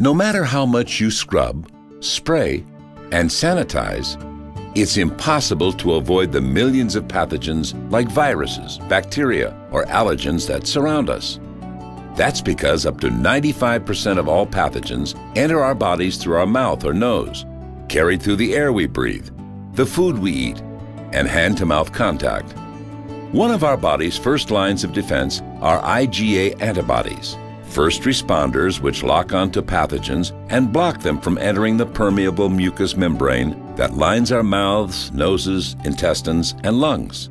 No matter how much you scrub, spray, and sanitize, it's impossible to avoid the millions of pathogens like viruses, bacteria, or allergens that surround us. That's because up to 95% of all pathogens enter our bodies through our mouth or nose, carried through the air we breathe, the food we eat, and hand-to-mouth contact. One of our body's first lines of defense are IgA antibodies, first responders which lock onto pathogens and block them from entering the permeable mucous membrane that lines our mouths, noses, intestines, and lungs.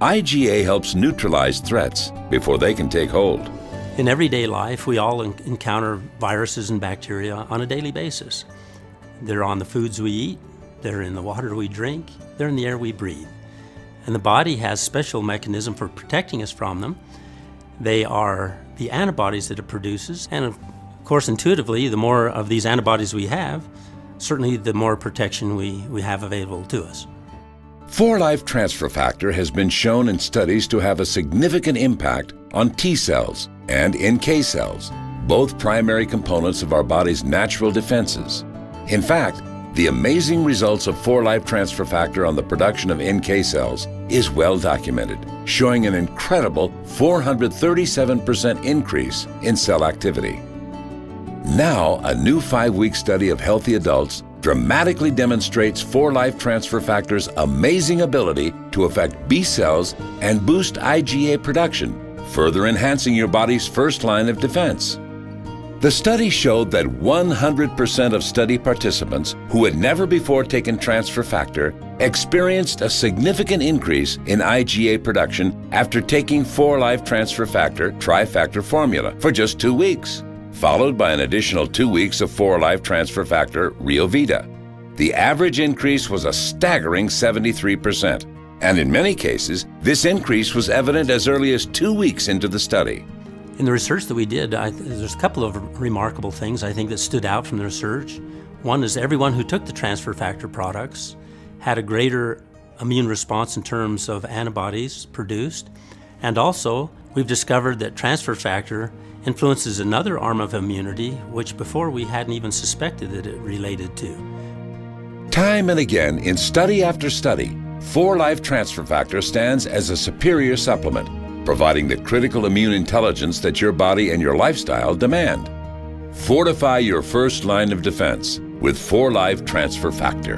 IgA helps neutralize threats before they can take hold. In everyday life, we all encounter viruses and bacteria on a daily basis. They're on the foods we eat, they're in the water we drink, they're in the air we breathe. And the body has special mechanism for protecting us from them. They are the antibodies that it produces, and of course, intuitively, the more of these antibodies we have, certainly the more protection we, we have available to us. 4-Life Transfer Factor has been shown in studies to have a significant impact on T cells and NK cells, both primary components of our body's natural defenses. In fact, the amazing results of 4-Life Transfer Factor on the production of NK cells is well documented, showing an incredible 437% increase in cell activity. Now, a new five-week study of healthy adults dramatically demonstrates 4-Life Transfer Factor's amazing ability to affect B cells and boost IgA production, further enhancing your body's first line of defense. The study showed that 100% of study participants who had never before taken transfer factor experienced a significant increase in IgA production after taking 4-Life Transfer Factor Trifactor formula for just two weeks, followed by an additional two weeks of 4-Life Transfer Factor RioVida. The average increase was a staggering 73%, and in many cases, this increase was evident as early as two weeks into the study. In the research that we did, I, there's a couple of remarkable things I think that stood out from the research. One is everyone who took the transfer factor products had a greater immune response in terms of antibodies produced. And also, we've discovered that transfer factor influences another arm of immunity, which before we hadn't even suspected that it related to. Time and again, in study after study, 4-Life Transfer Factor stands as a superior supplement providing the critical immune intelligence that your body and your lifestyle demand. Fortify your first line of defense with 4Life Transfer Factor.